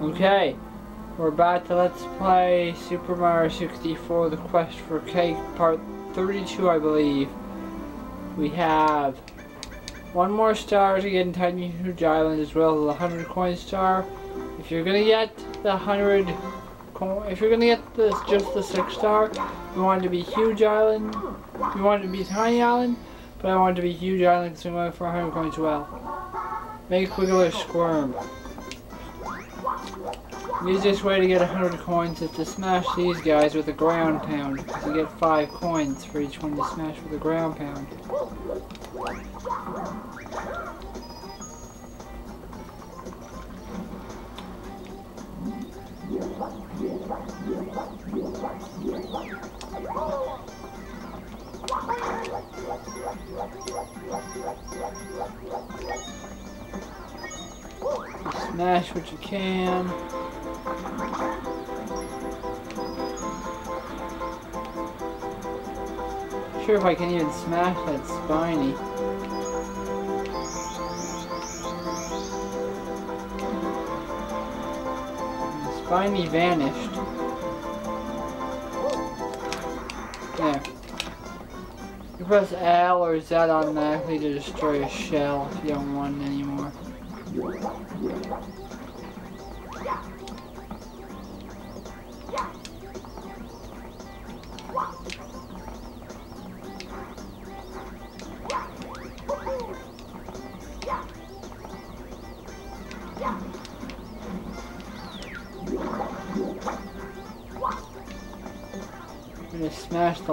Okay, we're about to let's play Super Mario 64 The Quest for Cake Part 32 I believe. We have one more star to get in Tiny Huge Island as well as a 100 coin star. If you're gonna get the 100 coin, if you're gonna get this just the 6 star, you want it to be Huge Island, you want it to be Tiny Island, but I want it to be Huge Island so I'm going for 100 coins as well. Make Wiggler squirm. Easiest way to get 100 coins is to smash these guys with a ground pound, you get 5 coins for each one you smash with a ground pound. Smash what you can. Sure if I can even smash that spiny. The spiny vanished. There. You press L or Z automatically to destroy a shell if you don't want it anymore.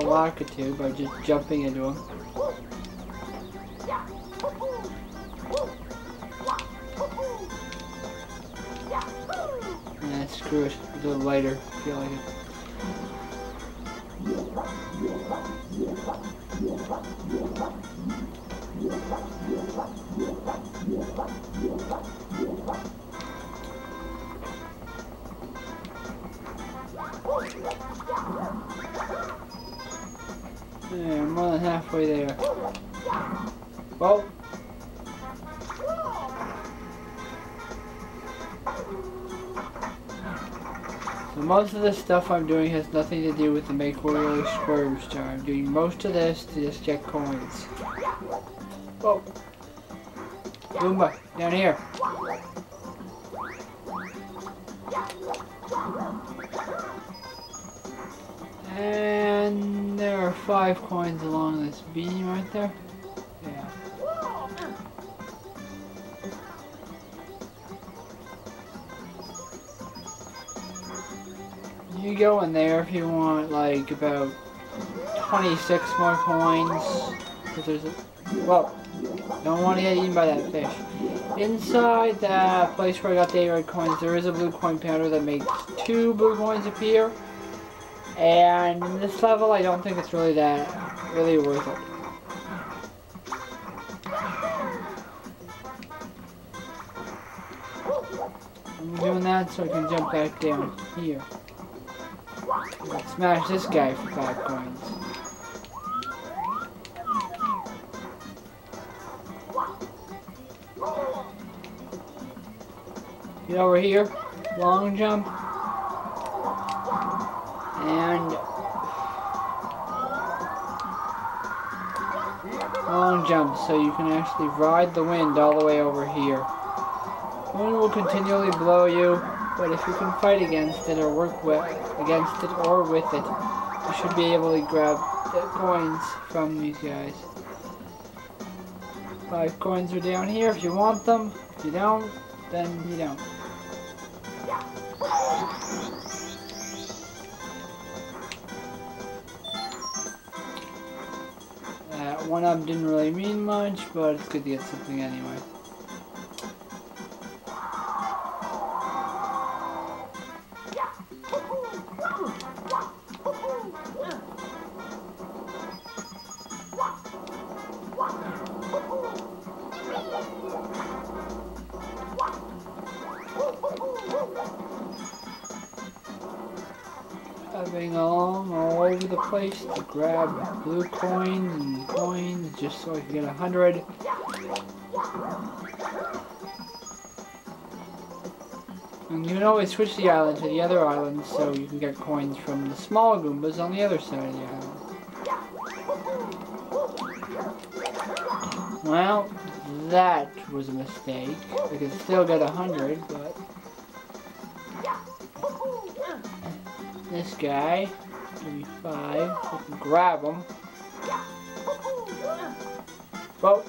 The Lakitu by just jumping into him. Nah, screw it. It later. I feel like it. Halfway there. Well. So most of the stuff I'm doing has nothing to do with the Make Wiggler Squirm. I'm doing most of this to just get coins. Whoa. Goomba, down here. And there are five coins along this beam right there. Yeah. You go in there if you want like about 26 more coins. Cause there's a, well, don't want to get eaten by that fish. Inside that place where I got the 8 red coins, there is a blue coin powder that makes two blue coins appear. And in this level, I don't think it's really that, really worth it. I'm doing that so I can jump back down here. Smash this guy for five coins. Get over here, long jump, and long jump so you can actually ride the wind all the way over here. The wind will continually blow you, but if you can fight against it or work with against it or with it, you should be able to grab the coins from these guys. Five coins are down here if you want them. If you don't, then you don't. One up didn't really mean much, but it's good to get something anyway. Having all over the place to grab blue coins and coins just so I can get a hundred. And you can always switch the island to the other island so you can get coins from the small Goombas on the other side of the island. Well, that was a mistake. I could still get a hundred, but this guy, me five, I can grab them. Well,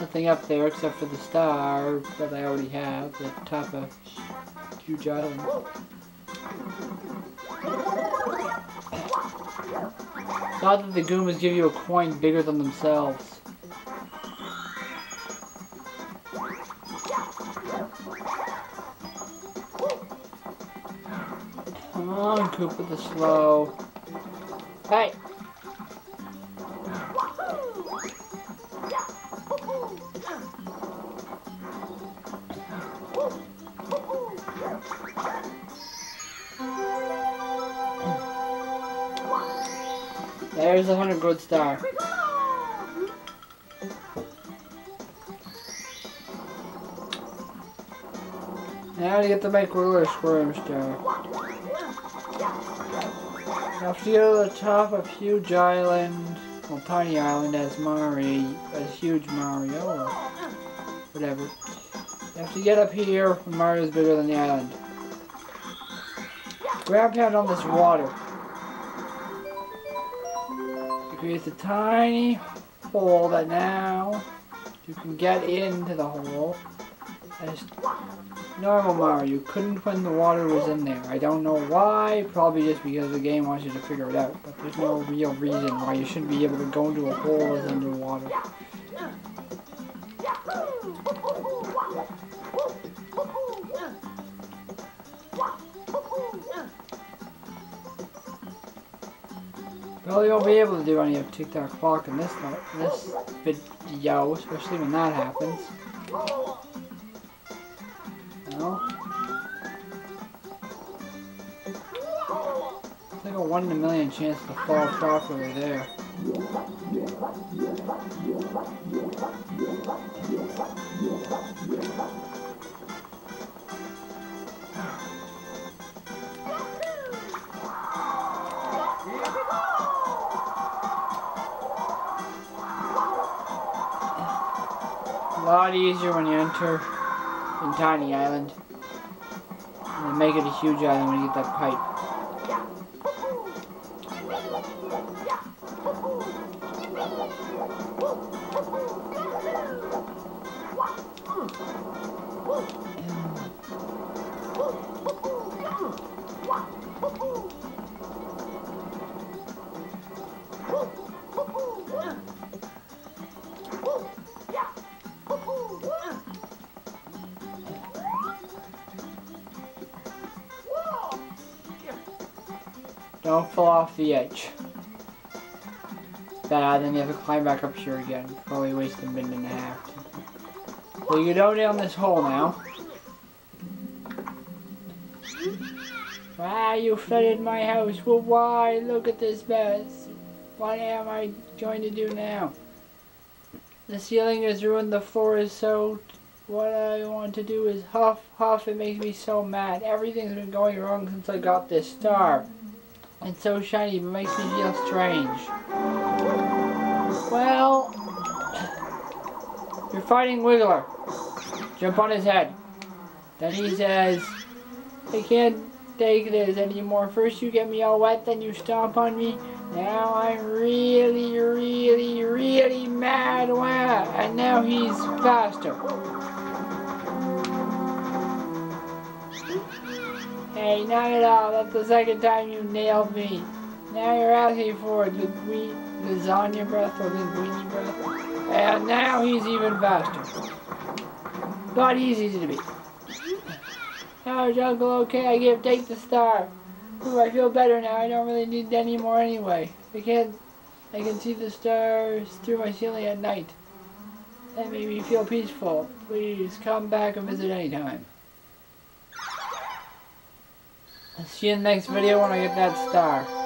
nothing up there except for the star that I already have the top of Huge Island. Thought that the Goombas give you a coin bigger than themselves. Come on, Koopa the Slow. Hey! There's a hundred gold star. Now to get the make Wiggler squirm star. Go to the top of Huge Island, well Tiny Island as Mario, as Huge Mario, or whatever. You have to get up here when Mario's bigger than the island. Ground pound on this water. Creates a tiny hole that now you can get into the hole. As normal Mario, you couldn't when the water was in there. I don't know why, probably just because the game wants you to figure it out, but there's no real reason why you shouldn't be able to go into a hole that's underwater. Well, you won't be able to do any of Tick Tock Clock in this this video, especially when that happens. No. It's like a one in a million chance to fall properly there. A lot easier when you enter in Tiny Island. And make it a huge island when you get that pipe. Don't fall off the edge. Bad, then you have to climb back up here again. Probably waste a minute and a half. Well, you go down this hole now. Why you flooded my house? Well, why? Look at this mess. What am I going to do now? The ceiling is ruined, the floor is soaked. What I want to do is huff, huff. It makes me so mad. Everything's been going wrong since I got this star. It's so shiny, but makes me feel strange. Well, you're fighting Wiggler. Jump on his head. Then he says, I can't take this anymore. First you get me all wet, then you stomp on me. Now I'm really, really, really mad. Wow. And now he's faster. Knock it off. That's the second time you nailed me. Now you're asking for the we lasagna breath or the linguini breath. And now he's even faster. But he's easy to beat. Oh, Jungle, okay, I give take the star. Ooh, I feel better now. I don't really need any more anyway. I can't. I can see the stars through my ceiling at night. That made me feel peaceful. Please come back and visit anytime. See you in the next video when I get that star.